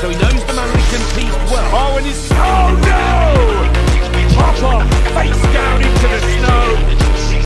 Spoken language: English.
so he knows the man can.